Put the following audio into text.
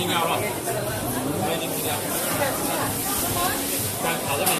应该吧